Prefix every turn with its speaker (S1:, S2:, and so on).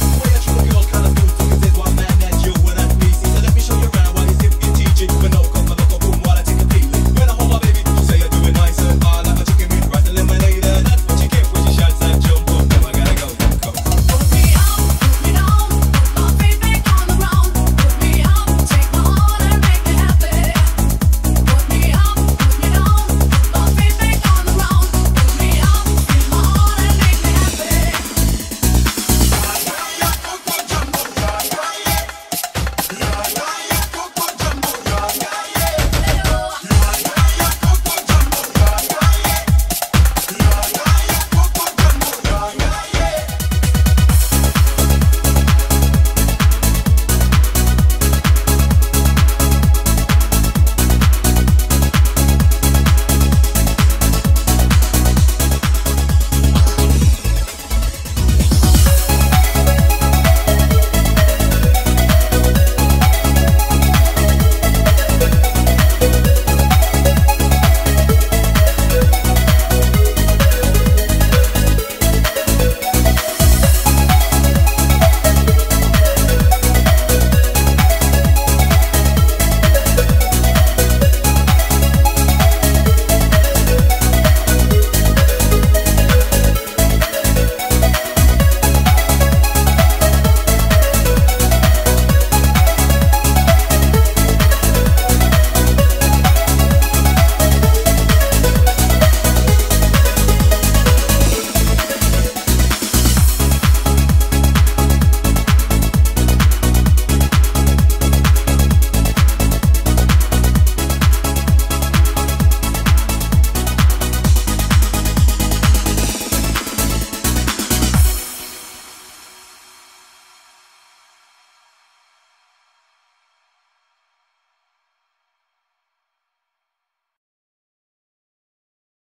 S1: That.